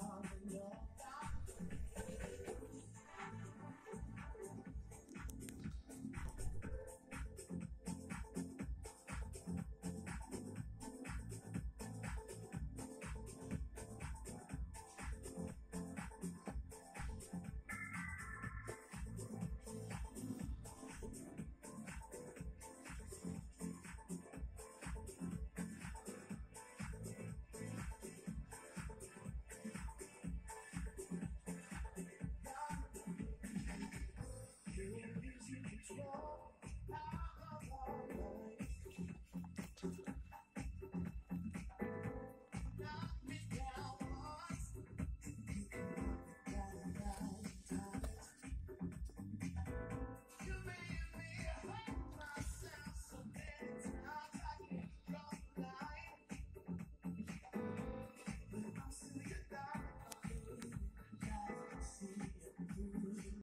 Oh.